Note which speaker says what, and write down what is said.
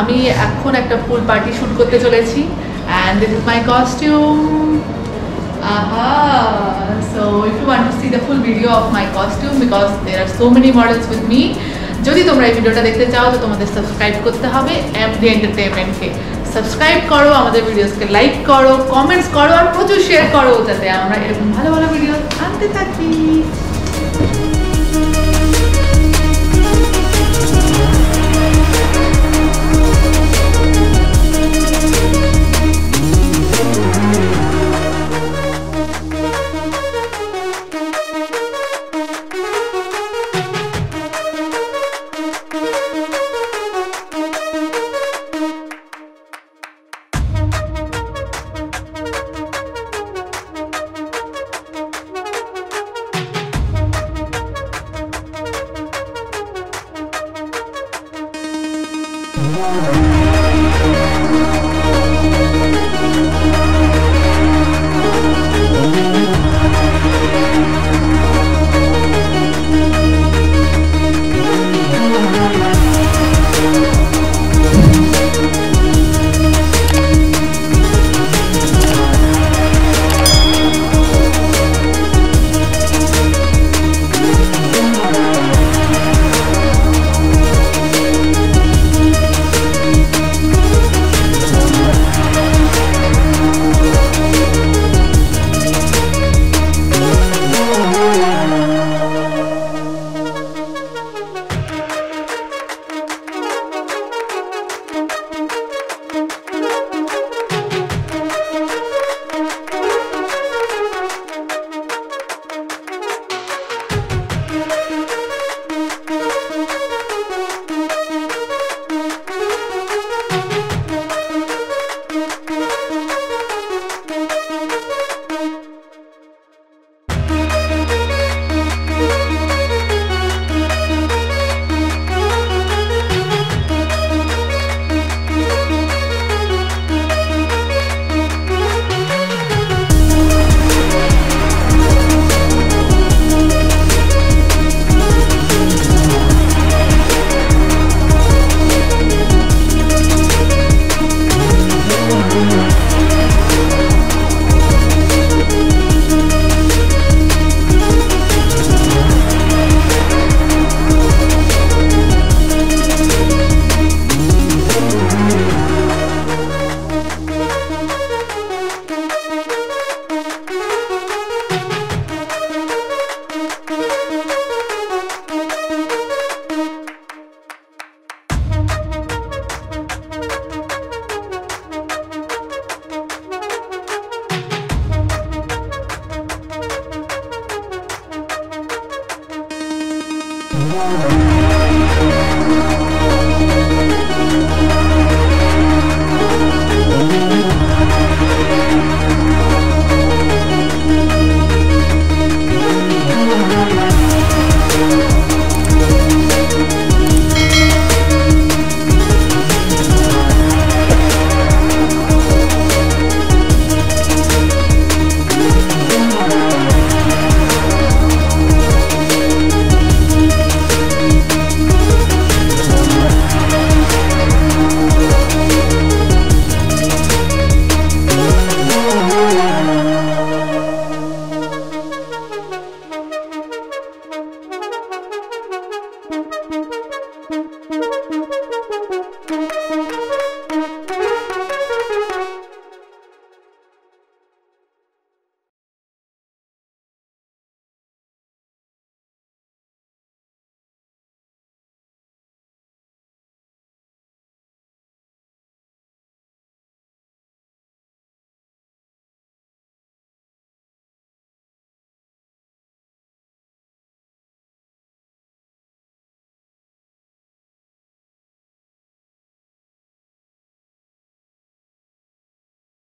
Speaker 1: আমি এখন একটা ফুল পার্টি শ্যুট করতে চলেছি and this is my costume video of my costume, because there are so many models with me, যদি তোমরা এই ভিডিওটা দেখতে চাও, তো তোমাদের সাবস্ক্রাইব করতে হবে এমডি এন্টারটেনমেন্টকে সাবস্ক্রাইব করো, আমাদের ভিডিওসকে লাইক করো কমেন্টস করো, আর প্রচুর শেয়ার করো, যাতে আমরা এরকম ভালো ভালো ভিডিও আনতে থাকি।
Speaker 2: Música